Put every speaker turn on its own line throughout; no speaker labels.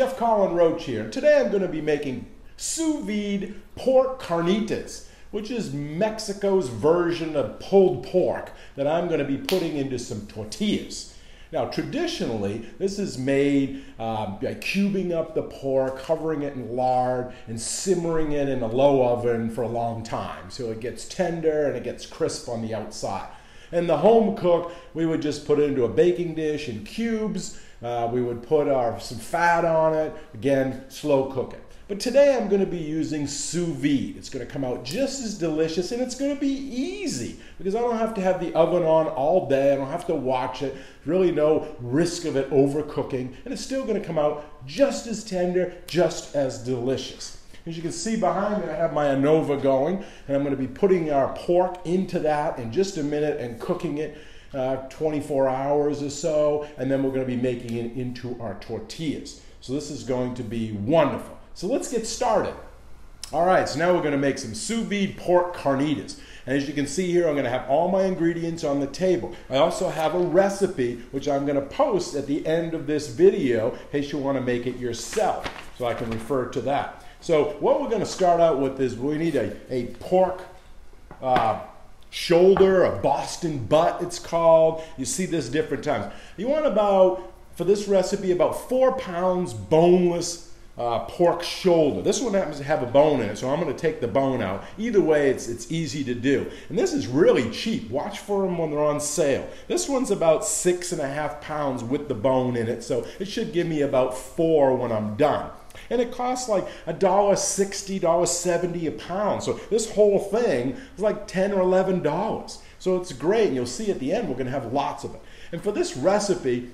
Chef Colin Roche here. Today I'm going to be making sous vide pork carnitas, which is Mexico's version of pulled pork that I'm going to be putting into some tortillas. Now, traditionally, this is made um, by cubing up the pork, covering it in lard, and simmering it in a low oven for a long time. So it gets tender and it gets crisp on the outside. And the home cook, we would just put it into a baking dish in cubes. Uh, we would put our some fat on it. Again, slow cook it. But today I'm going to be using sous vide. It's going to come out just as delicious and it's going to be easy because I don't have to have the oven on all day. I don't have to watch it. Really no risk of it overcooking. And it's still going to come out just as tender, just as delicious. As you can see behind me, I have my ANOVA going, and I'm going to be putting our pork into that in just a minute and cooking it uh, 24 hours or so, and then we're going to be making it into our tortillas. So this is going to be wonderful. So let's get started. All right, so now we're going to make some sous vide pork carnitas. And as you can see here, I'm going to have all my ingredients on the table. I also have a recipe, which I'm going to post at the end of this video in case you want to make it yourself. So I can refer to that. So what we're going to start out with is we need a, a pork uh, shoulder, a Boston butt it's called. You see this different times. You want about, for this recipe, about four pounds boneless uh, pork shoulder. This one happens to have a bone in it, so I'm going to take the bone out. Either way, it's, it's easy to do. And this is really cheap. Watch for them when they're on sale. This one's about six and a half pounds with the bone in it, so it should give me about four when I'm done and it costs like a dollar sixty, dollar seventy a pound. So this whole thing is like ten or eleven dollars. So it's great, and you'll see at the end we're going to have lots of it. And for this recipe,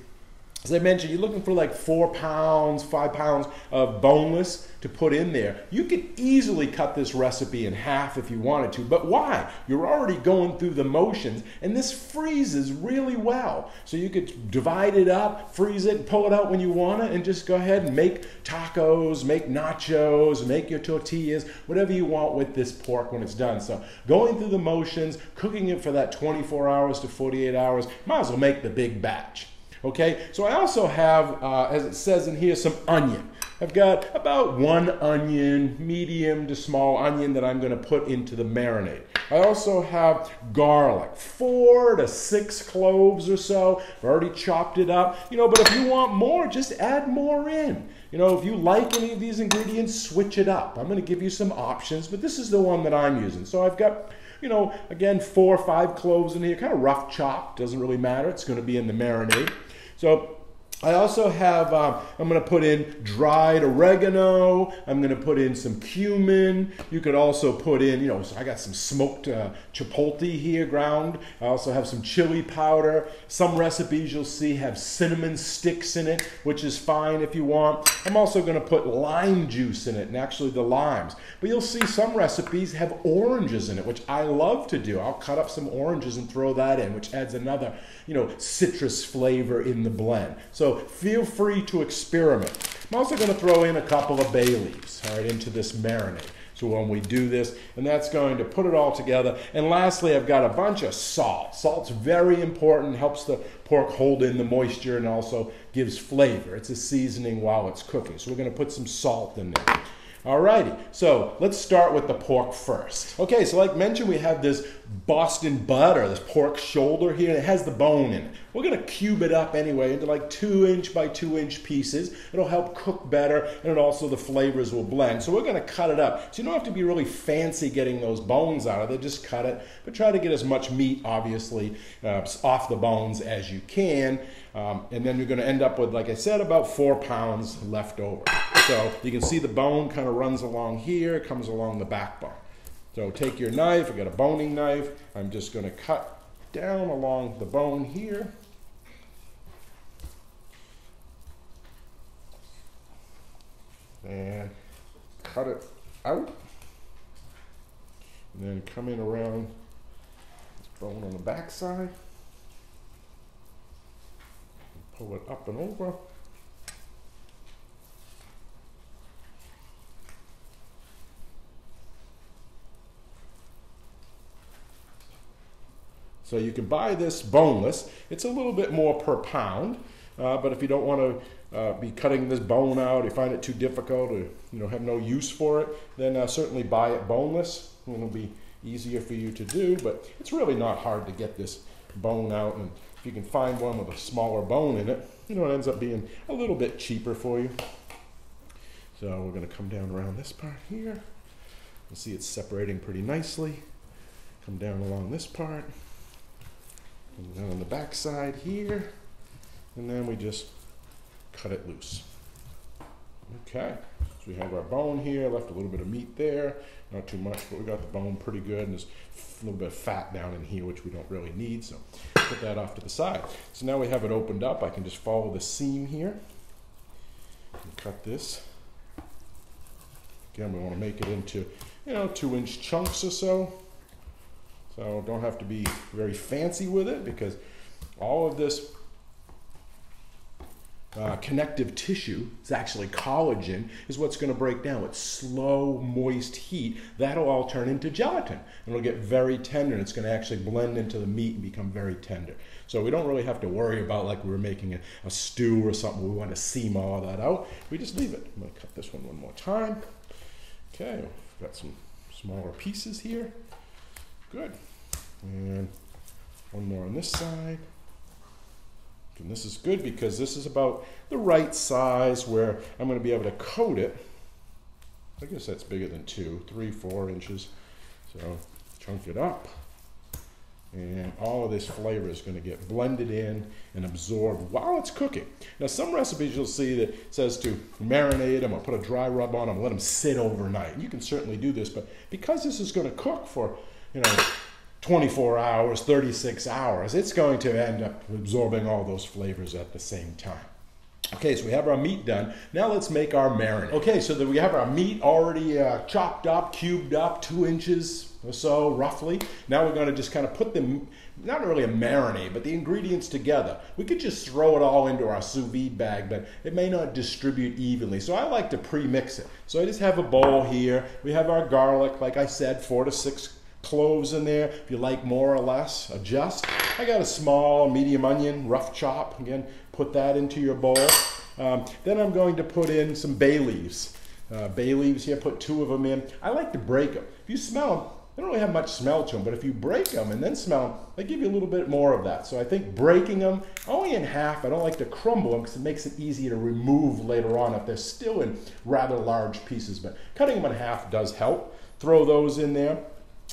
as I mentioned, you're looking for like four pounds, five pounds of boneless to put in there. You could easily cut this recipe in half if you wanted to, but why? You're already going through the motions, and this freezes really well. So you could divide it up, freeze it, pull it out when you want it, and just go ahead and make tacos, make nachos, make your tortillas, whatever you want with this pork when it's done. So going through the motions, cooking it for that 24 hours to 48 hours, might as well make the big batch. Okay, so I also have, uh, as it says in here, some onion. I've got about one onion, medium to small onion that I'm going to put into the marinade. I also have garlic, four to six cloves or so. I've already chopped it up. You know, but if you want more, just add more in. You know, if you like any of these ingredients, switch it up. I'm going to give you some options, but this is the one that I'm using. So I've got you know, again, four or five cloves in here, kind of rough chop, doesn't really matter. It's going to be in the marinade. So I also have, um, I'm going to put in dried oregano. I'm going to put in some cumin. You could also put in, you know, so I got some smoked uh, chipotle here ground. I also have some chili powder. Some recipes you'll see have cinnamon sticks in it, which is fine if you want. I'm also going to put lime juice in it, and actually the limes. But you'll see some recipes have oranges in it, which I love to do. I'll cut up some oranges and throw that in, which adds another, you know, citrus flavor in the blend. So feel free to experiment. I'm also going to throw in a couple of bay leaves, all right, into this marinade. So when we do this, and that's going to put it all together. And lastly, I've got a bunch of salt. Salt's very important, helps the pork hold in the moisture and also gives flavor. It's a seasoning while it's cooking. So we're going to put some salt in there. Alrighty, so let's start with the pork first. Okay, so like mentioned, we have this Boston butt or this pork shoulder here, it has the bone in it. We're gonna cube it up anyway into like two inch by two inch pieces. It'll help cook better, and it also the flavors will blend. So we're gonna cut it up. So you don't have to be really fancy getting those bones out of it, just cut it, but try to get as much meat, obviously, uh, off the bones as you can. Um, and then you're gonna end up with, like I said, about four pounds left over. So you can see the bone kind of runs along here, it comes along the backbone. So take your knife, I've got a boning knife. I'm just going to cut down along the bone here. And cut it out. And then come in around this bone on the back side. Pull it up and over. So you can buy this boneless. It's a little bit more per pound. Uh, but if you don't want to uh, be cutting this bone out, you find it too difficult, or you know have no use for it, then uh, certainly buy it boneless. It'll be easier for you to do, but it's really not hard to get this bone out. And if you can find one with a smaller bone in it, you know, it ends up being a little bit cheaper for you. So we're going to come down around this part here. You'll see it's separating pretty nicely. Come down along this part. And then on the back side here. And then we just cut it loose. Okay, so we have our bone here, left a little bit of meat there. Not too much, but we got the bone pretty good. And there's a little bit of fat down in here, which we don't really need. So put that off to the side. So now we have it opened up. I can just follow the seam here. And cut this. Again, we want to make it into, you know, two inch chunks or so. So don't have to be very fancy with it because all of this uh, connective tissue, it's actually collagen, is what's going to break down with slow, moist heat. That'll all turn into gelatin. And it'll get very tender and it's going to actually blend into the meat and become very tender. So we don't really have to worry about like we were making a, a stew or something. We want to seam all that out. We just leave it. I'm going to cut this one one more time. Okay, got some smaller pieces here. Good. And one more on this side. And this is good because this is about the right size where I'm going to be able to coat it. I guess that's bigger than two, three, four inches. So chunk it up and all of this flavor is going to get blended in and absorbed while it's cooking. Now, some recipes you'll see that says to marinate them or put a dry rub on them, let them sit overnight. You can certainly do this, but because this is going to cook for, you know, 24 hours, 36 hours, it's going to end up absorbing all those flavors at the same time. Okay, so we have our meat done. Now let's make our marinade. Okay, so that we have our meat already uh, chopped up, cubed up, two inches or so, roughly. Now we're going to just kind of put them, not really a marinade, but the ingredients together. We could just throw it all into our sous vide bag, but it may not distribute evenly. So I like to pre-mix it. So I just have a bowl here. We have our garlic, like I said, four to six cloves in there. If you like more or less, adjust. I got a small, medium onion, rough chop. Again, put that into your bowl. Um, then I'm going to put in some bay leaves. Uh, bay leaves here, put two of them in. I like to break them. If you smell them, they don't really have much smell to them, but if you break them and then smell them, they give you a little bit more of that. So I think breaking them only in half, I don't like to crumble them because it makes it easier to remove later on if they're still in rather large pieces. But cutting them in half does help. Throw those in there.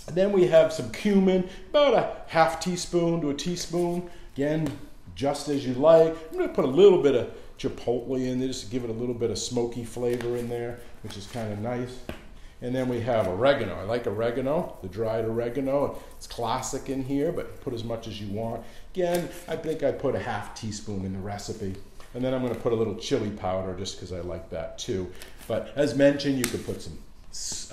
Then we have some cumin, about a half teaspoon to a teaspoon. Again, just as you like. I'm going to put a little bit of chipotle in there just to give it a little bit of smoky flavor in there, which is kind of nice. And then we have oregano. I like oregano, the dried oregano. It's classic in here, but put as much as you want. Again, I think I put a half teaspoon in the recipe. And then I'm going to put a little chili powder just because I like that too. But as mentioned, you could put some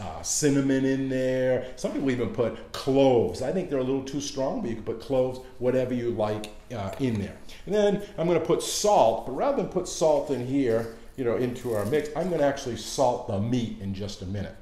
uh, cinnamon in there. Some people even put cloves. I think they're a little too strong, but you can put cloves, whatever you like, uh, in there. And then I'm going to put salt, but rather than put salt in here, you know, into our mix, I'm going to actually salt the meat in just a minute.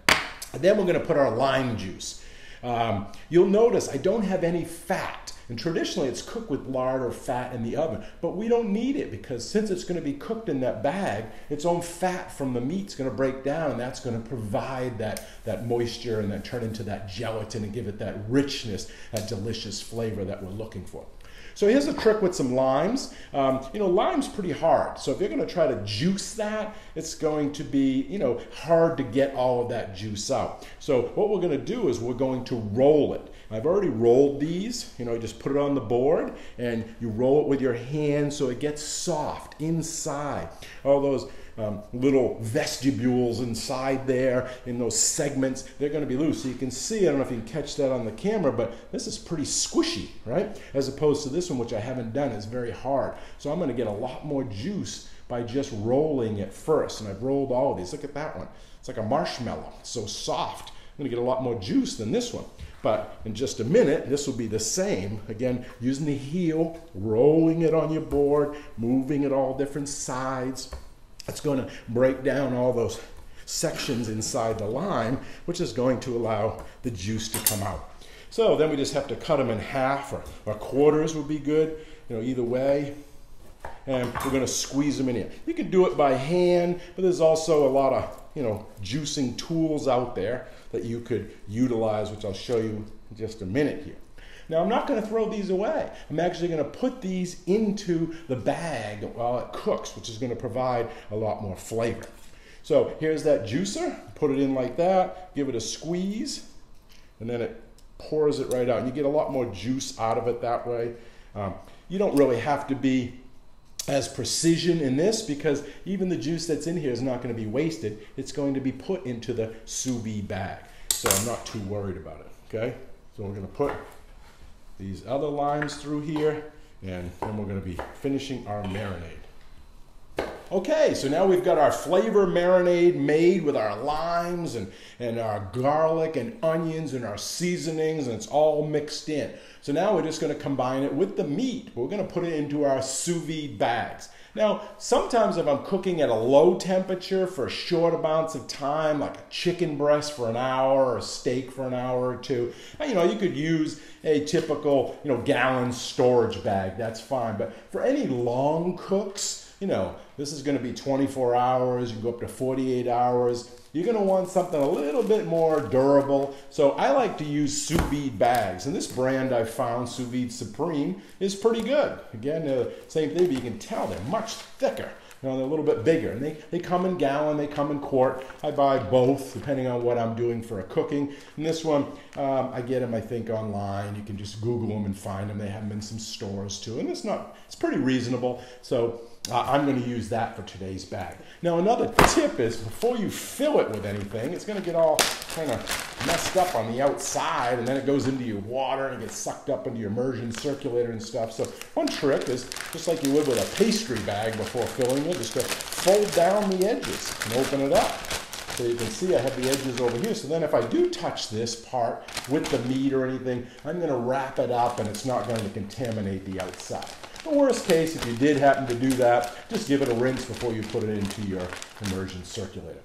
And then we're going to put our lime juice. Um, you'll notice I don't have any fat. And traditionally, it's cooked with lard or fat in the oven, but we don't need it because since it's going to be cooked in that bag, its own fat from the meat's going to break down, and that's going to provide that, that moisture and then turn into that gelatin and give it that richness, that delicious flavor that we're looking for. So here's a trick with some limes. Um, you know, lime's pretty hard. So if you're going to try to juice that, it's going to be, you know, hard to get all of that juice out. So what we're going to do is we're going to roll it. I've already rolled these, you know, you just put it on the board and you roll it with your hand so it gets soft inside. All those um, little vestibules inside there in those segments, they're going to be loose. So you can see, I don't know if you can catch that on the camera, but this is pretty squishy, right? As opposed to this one, which I haven't done, is very hard. So I'm going to get a lot more juice by just rolling it first. And I've rolled all of these. Look at that one. It's like a marshmallow. It's so soft. Going to get a lot more juice than this one. But in just a minute, this will be the same. Again, using the heel, rolling it on your board, moving it all different sides. It's going to break down all those sections inside the lime, which is going to allow the juice to come out. So then we just have to cut them in half or, or quarters would be good, you know, either way. and we're going to squeeze them in here. You can do it by hand, but there's also a lot of, you know, juicing tools out there that you could utilize, which I'll show you in just a minute here. Now I'm not going to throw these away. I'm actually going to put these into the bag while it cooks, which is going to provide a lot more flavor. So here's that juicer. Put it in like that. Give it a squeeze, and then it pours it right out. And you get a lot more juice out of it that way. Um, you don't really have to be as precision in this because even the juice that's in here is not going to be wasted. It's going to be put into the sous vide bag. So I'm not too worried about it. Okay? So we're going to put these other limes through here and then we're going to be finishing our marinade. Okay, so now we've got our flavor marinade made with our limes and, and our garlic and onions and our seasonings, and it's all mixed in. So now we're just going to combine it with the meat. We're going to put it into our sous vide bags. Now, sometimes if I'm cooking at a low temperature for short amounts of time, like a chicken breast for an hour or a steak for an hour or two, you know, you could use a typical, you know, gallon storage bag. That's fine. But for any long cooks, you know, this is going to be 24 hours, you can go up to 48 hours. You're going to want something a little bit more durable. So I like to use sous vide bags. And this brand I found, Sous Vide Supreme, is pretty good. Again, uh, same thing, but you can tell they're much thicker. You know, they're a little bit bigger. And they, they come in gallon, they come in quart. I buy both depending on what I'm doing for a cooking. And this one, um, I get them, I think, online. You can just Google them and find them. They have them in some stores too. And it's not, it's pretty reasonable. So uh, I'm going to use that for today's bag. Now another tip is before you fill it with anything, it's going to get all kind of messed up on the outside and then it goes into your water and it gets sucked up into your immersion circulator and stuff. So one trick is just like you would with a pastry bag before filling it, just to fold down the edges and open it up. So you can see I have the edges over here. So then if I do touch this part with the meat or anything, I'm going to wrap it up and it's not going to contaminate the outside. The worst case, if you did happen to do that, just give it a rinse before you put it into your immersion circulator.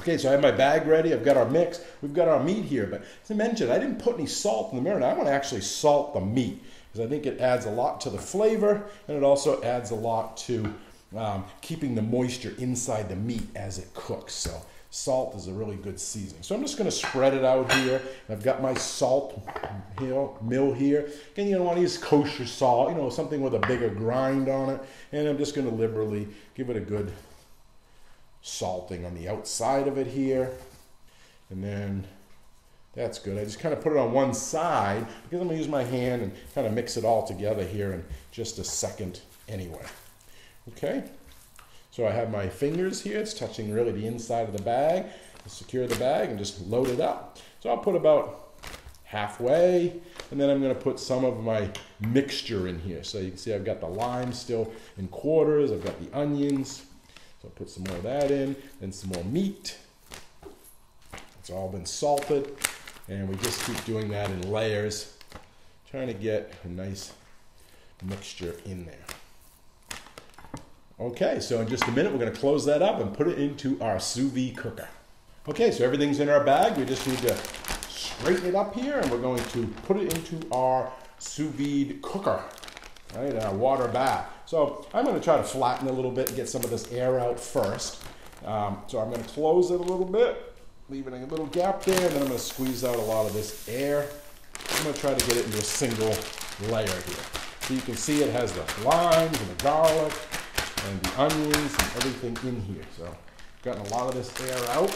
Okay, so I have my bag ready. I've got our mix. We've got our meat here. But as I mentioned, I didn't put any salt in the marinade. I want to actually salt the meat because I think it adds a lot to the flavor and it also adds a lot to um, keeping the moisture inside the meat as it cooks. So Salt is a really good seasoning. So I'm just going to spread it out here. I've got my salt mill here. Again, you don't want to use kosher salt, you know, something with a bigger grind on it. And I'm just going to liberally give it a good salting on the outside of it here. And then that's good. I just kind of put it on one side because I'm going to use my hand and kind of mix it all together here in just a second anyway. Okay. So I have my fingers here, it's touching really the inside of the bag, secure the bag and just load it up. So I'll put about halfway, and then I'm gonna put some of my mixture in here. So you can see I've got the lime still in quarters, I've got the onions, so I'll put some more of that in, then some more meat. It's all been salted, and we just keep doing that in layers, trying to get a nice mixture in there. Okay, so in just a minute, we're going to close that up and put it into our sous vide cooker. Okay, so everything's in our bag. We just need to straighten it up here, and we're going to put it into our sous vide cooker, right, our water bath. So I'm going to try to flatten a little bit and get some of this air out first. Um, so I'm going to close it a little bit, leaving a little gap there, and then I'm going to squeeze out a lot of this air. I'm going to try to get it into a single layer here. So you can see it has the limes and the garlic, and the onions and everything in here. So gotten a lot of this air out.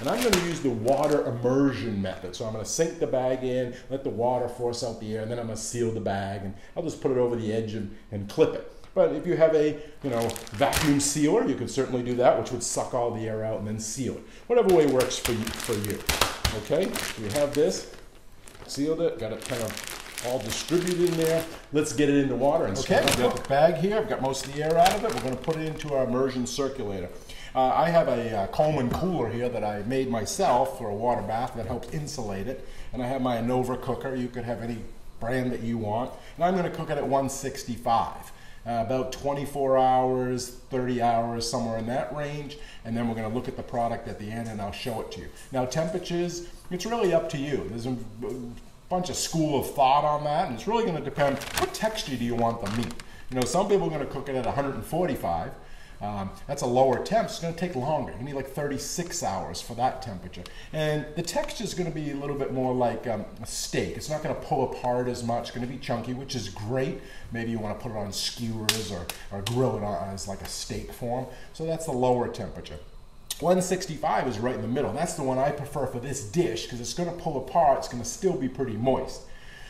And I'm going to use the water immersion method. So I'm going to sink the bag in, let the water force out the air, and then I'm going to seal the bag. And I'll just put it over the edge and, and clip it. But if you have a you know vacuum sealer, you could certainly do that, which would suck all the air out and then seal it. Whatever way works for you. For you. Okay, we have this, sealed it, got it kind of all distributed in there. Let's get it into water. And okay, I've got the bag here. I've got most of the air out of it. We're going to put it into our immersion circulator. Uh, I have a uh, Coleman cooler here that I made myself for a water bath that helps insulate it. And I have my Anova cooker. You could have any brand that you want. And I'm going to cook it at 165. Uh, about 24 hours, 30 hours, somewhere in that range. And then we're going to look at the product at the end and I'll show it to you. Now, temperatures, it's really up to you. There's bunch of school of thought on that, and it's really going to depend what texture do you want the meat. You know, some people are going to cook it at 145. Um, that's a lower temp. It's going to take longer. You need like 36 hours for that temperature. And the texture is going to be a little bit more like um, a steak. It's not going to pull apart as much. It's going to be chunky, which is great. Maybe you want to put it on skewers or, or grill it on as like a steak form. So that's the lower temperature. 165 is right in the middle. That's the one I prefer for this dish because it's going to pull apart. It's going to still be pretty moist.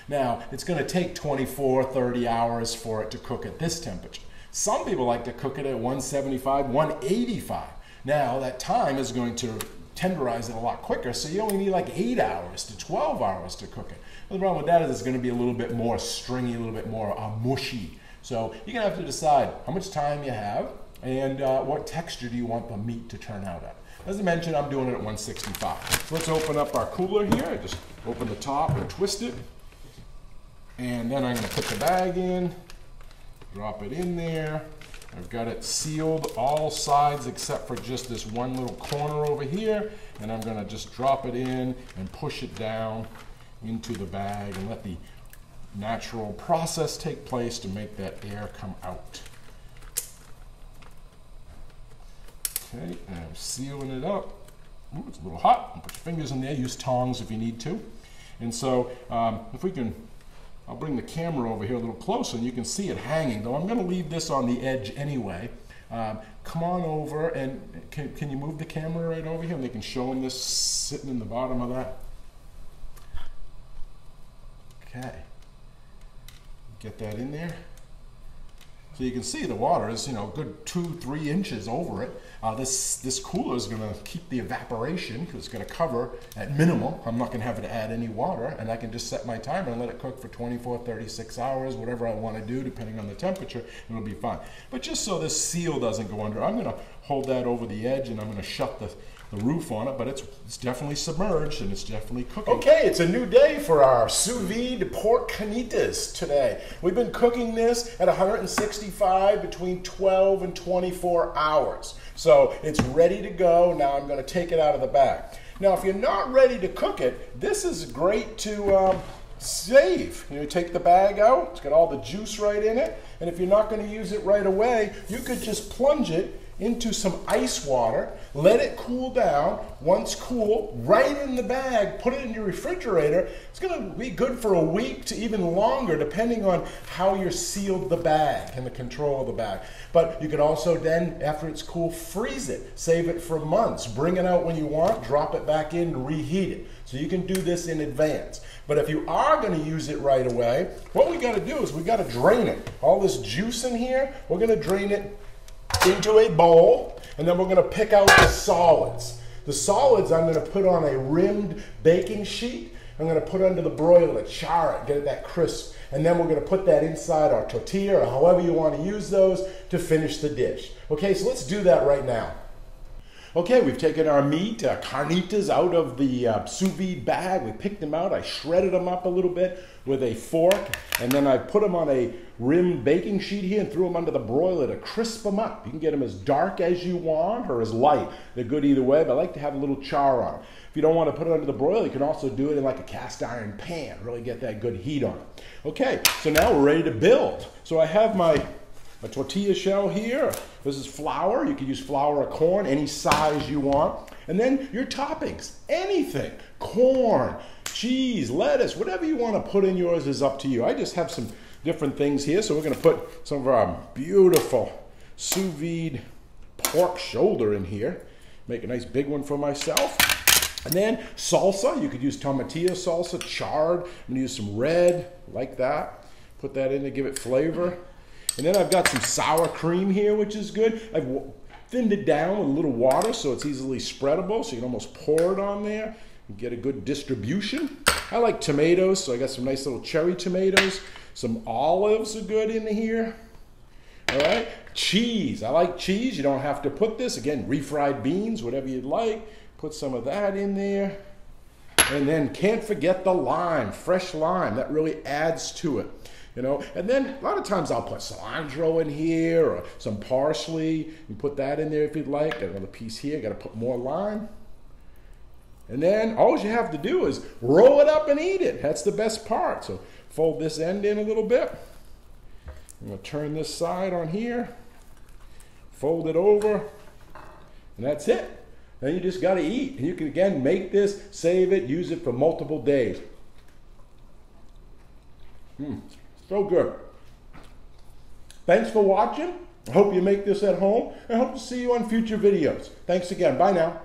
Now, it's going to take 24, 30 hours for it to cook at this temperature. Some people like to cook it at 175, 185. Now, that time is going to tenderize it a lot quicker, so you only need like 8 hours to 12 hours to cook it. the problem with that is it's going to be a little bit more stringy, a little bit more uh, mushy. So you're going to have to decide how much time you have and uh, what texture do you want the meat to turn out at. As I mentioned, I'm doing it at 165. So let's open up our cooler here. I just open the top and twist it. And then I'm going to put the bag in, drop it in there. I've got it sealed all sides except for just this one little corner over here. And I'm going to just drop it in and push it down into the bag and let the natural process take place to make that air come out. Okay, and I'm sealing it up. Ooh, it's a little hot. Put your fingers in there. Use tongs if you need to. And so um, if we can, I'll bring the camera over here a little closer and you can see it hanging, though I'm going to leave this on the edge anyway. Um, come on over and can, can you move the camera right over here and they can show them this sitting in the bottom of that. Okay. Get that in there. So you can see the water is, you know, good two, three inches over it. Uh, this, this cooler is going to keep the evaporation because it's going to cover at minimum. I'm not going to have to add any water and I can just set my timer and let it cook for 24, 36 hours, whatever I want to do depending on the temperature, it'll be fine. But just so this seal doesn't go under, I'm going to hold that over the edge and I'm going to shut the the roof on it, but it's, it's definitely submerged and it's definitely cooking. Okay, it's a new day for our sous vide pork carnitas today. We've been cooking this at 165 between 12 and 24 hours. So it's ready to go. Now I'm going to take it out of the bag. Now, if you're not ready to cook it, this is great to um, save. You take the bag out, it's got all the juice right in it, and if you're not going to use it right away, you could just plunge it into some ice water, let it cool down. Once cool, right in the bag, put it in your refrigerator. It's going to be good for a week to even longer, depending on how you're sealed the bag and the control of the bag. But you could also then, after it's cool, freeze it, save it for months, bring it out when you want, drop it back in, reheat it. So you can do this in advance. But if you are going to use it right away, what we got to do is we got to drain it. All this juice in here, we're going to drain it into a bowl, and then we're gonna pick out the solids. The solids I'm gonna put on a rimmed baking sheet. I'm gonna put under the broiler, char it, get it that crisp. And then we're gonna put that inside our tortilla or however you wanna use those to finish the dish. Okay, so let's do that right now. Okay, we've taken our meat, uh, carnitas, out of the uh, sous vide bag. We picked them out. I shredded them up a little bit with a fork, and then I put them on a rimmed baking sheet here and threw them under the broiler to crisp them up. You can get them as dark as you want or as light. They're good either way, but I like to have a little char on them. If you don't want to put it under the broiler, you can also do it in like a cast iron pan. Really get that good heat on it. Okay, so now we're ready to build. So I have my a tortilla shell here. This is flour. You can use flour or corn, any size you want. And then your toppings, anything. Corn, cheese, lettuce, whatever you want to put in yours is up to you. I just have some different things here. So we're going to put some of our beautiful sous vide pork shoulder in here. Make a nice big one for myself. And then salsa, you could use tomatillo salsa, charred. I'm gonna use some red, like that. Put that in to give it flavor. And then I've got some sour cream here, which is good. I've thinned it down with a little water so it's easily spreadable, so you can almost pour it on there and get a good distribution. I like tomatoes, so I got some nice little cherry tomatoes. Some olives are good in here. All right, cheese. I like cheese. You don't have to put this. Again, refried beans, whatever you'd like. Put some of that in there. And then can't forget the lime, fresh lime. That really adds to it you know. And then a lot of times I'll put cilantro in here or some parsley. You put that in there if you'd like. Got another piece here. Got to put more lime. And then all you have to do is roll it up and eat it. That's the best part. So fold this end in a little bit. I'm going to turn this side on here, fold it over, and that's it. Then you just got to eat. And you can again make this, save it, use it for multiple days. Mm, so good. Thanks for watching. I hope you make this at home. I hope to see you on future videos. Thanks again. Bye now.